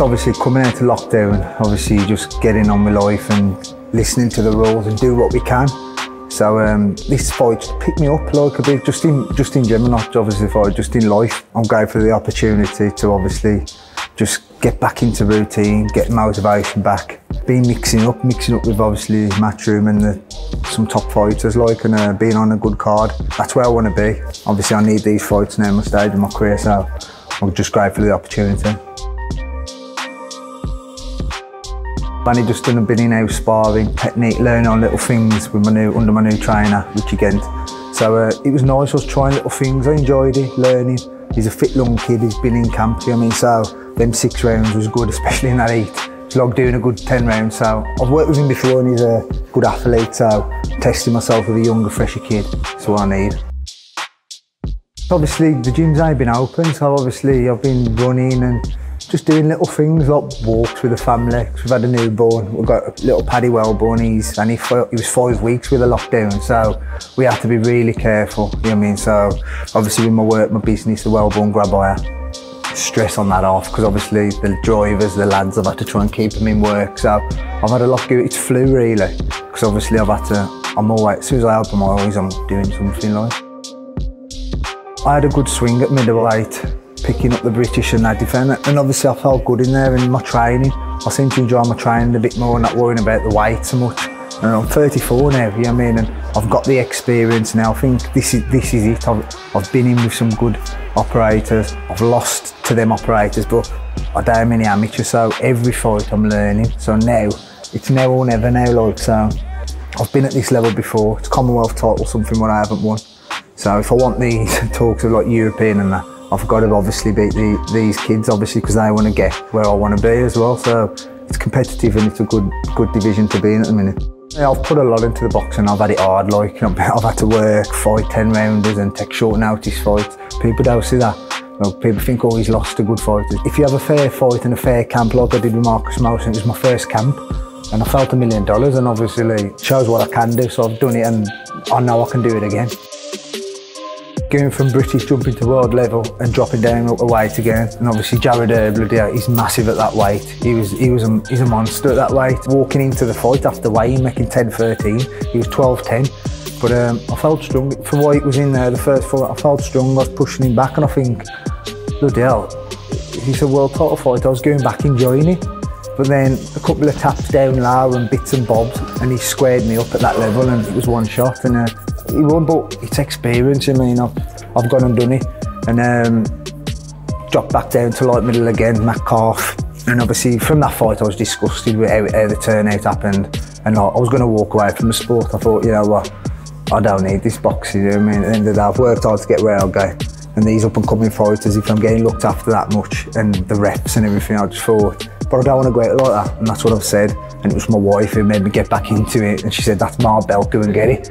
Obviously coming out of lockdown, obviously just getting on with life and listening to the rules and do what we can. So um, this fight just picked me up like a bit, just in just in general, not obviously fight, just in life. I'm grateful for the opportunity to obviously just get back into routine, get motivation back. Been mixing up, mixing up with obviously Matchroom and the, some top fighters like and uh, being on a good card. That's where I want to be. Obviously I need these fights now in my stage in my career so I'm just grateful for the opportunity. Manny just done a bit in house sparring, technique, learning on little things with my new under my new trainer, Richie Gent. So uh, it was nice, I was trying little things, I enjoyed it, learning. He's a fit young kid, he's been in camp, you know I mean? So them six rounds was good, especially in that heat. It's like doing a good 10 rounds, so I've worked with him before and he's a good athlete, so testing myself with a younger, fresher kid, that's what I need. Obviously the gym's ain't been open, so obviously I've been running and just doing little things like walks with the family. Cause We've had a newborn. We've got a little Paddy Welborn. He's and he, he was five weeks with the lockdown, so we have to be really careful. You know what I mean? So obviously with my work, my business, the Welborn Grab Hire, stress on that off because obviously the drivers, the lads, I've had to try and keep them in work. So I've had a lot of it's flu really because obviously I've had to. I'm always as soon as I open my eyes, I'm doing something like. I had a good swing at middleweight picking up the British and that defender. And obviously I felt good in there in my training. I seem to enjoy my training a bit more not worrying about the weight so much. And I'm 34 now, you know what I mean? And I've got the experience now. I think this is this is it. I've, I've been in with some good operators. I've lost to them operators, but I don't have many amateurs, so every fight I'm learning. So now, it's now or never now, like, so I've been at this level before. It's Commonwealth title, something what I haven't won. So if I want these talks of like European and that, I've got to obviously beat the, these kids, obviously, because they want to get where I want to be as well. So it's competitive and it's a good good division to be in at the minute. Yeah, I've put a lot into the boxing. I've had it hard, like I've had to work, fight 10 rounders and take short notice fights. People don't see that. People think, oh, he's lost to good fighters. If you have a fair fight and a fair camp like I did with Marcus Morrison, it was my first camp and I felt a million dollars and obviously shows what I can do. So I've done it and I know I can do it again going from British jumping to world level and dropping down a weight again. And obviously Jarrett Hurd, he's massive at that weight. He was he was a, he's a monster at that weight. Walking into the fight after weighing, making 10 13, he was 12 10. But um, I felt strong. For why it was in there, the first fight, I felt strong. I was pushing him back, and I think, bloody hell, he's a world title fight. I was going back enjoying it. But then a couple of taps down low and bits and bobs, and he squared me up at that level, and it was one shot. And uh, he won, but it's experience. I mean, I've, I've gone and done it, and um, dropped back down to light middle again, Metcalf. And obviously, from that fight, I was disgusted with how, how the turnout happened, and I, I was going to walk away from the sport. I thought, you know what, I don't need this boxing. I mean, at the end of the day, I've worked hard to get where I'll go. And these up and coming fighters, if I'm getting looked after that much, and the reps and everything, I just thought, but I don't want to go out like that. And that's what I've said. And it was my wife who made me get back into it. And she said, that's my belt, go and get it.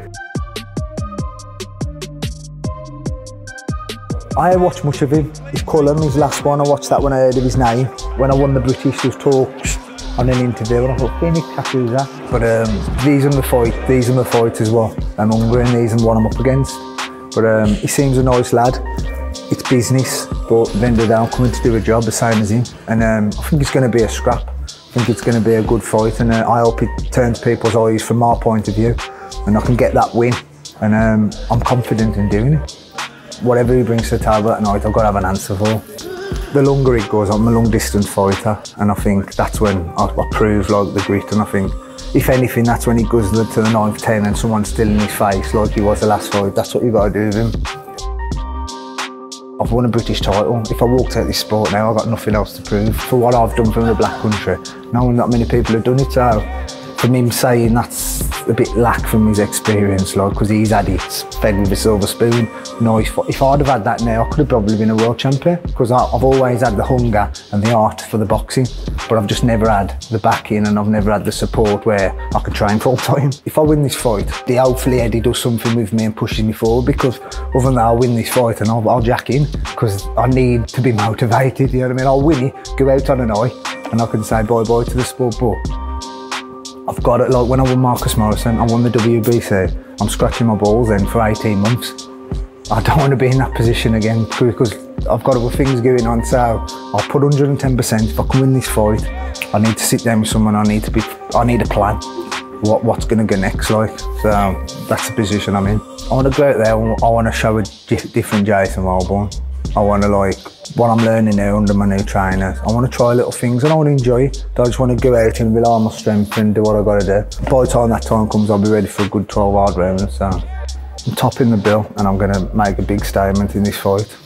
I watched much of him. His Cullen, his last one, I watched that when I heard of his name. When I won the British, there was on an interview and I thought, Phoenix Tattoo's that. But um, these are the fight, these are the fight as well. I'm hungry and these are what I'm up against. But um, he seems a nice lad. It's business, but day, I'm coming to do a job the same as him. And um, I think it's going to be a scrap. I think it's going to be a good fight and uh, I hope it turns people's eyes from my point of view and I can get that win. And um, I'm confident in doing it whatever he brings to the table at night, I've got to have an answer for. The longer it goes, I'm a long distance fighter, and I think that's when I, I prove like the grit. And I think, if anything, that's when he goes to the ninth 10 and someone's still in his face like he was the last fight. That's what you got to do with him. I've won a British title. If I walked out this sport now, I've got nothing else to prove. For what I've done from the Black Country, no, not many people have done it. So from him saying that's a bit lack from his experience, like, because he's had it fed with a silver spoon. No, if, if I'd have had that now, I could have probably been a world champion because I've always had the hunger and the art for the boxing, but I've just never had the backing and I've never had the support where I can train full time. If I win this fight, the hopefully Eddie does something with me and pushes me forward because other than that, I'll win this fight and I'll, I'll jack in because I need to be motivated, you know what I mean? I'll win it, go out on an eye and I can say bye bye to the sport, but I've got it, like when I won Marcus Morrison, I won the WBC, I'm scratching my balls then for 18 months. I don't want to be in that position again because I've got other things going on, so I'll put 110%. If I can win this fight, I need to sit down with someone, I need to be, I need a plan. What, what's going to go next, like. So that's the position I'm in. I want to go out there, I want to show a different Jason Welborn. I want to like, what I'm learning now under my new trainer, I want to try little things and I want to enjoy it. I just want to go out and rely on oh, my strength and do what I got to do. By the time that time comes, I'll be ready for a good 12 hard round. So I'm topping the bill and I'm going to make a big statement in this fight.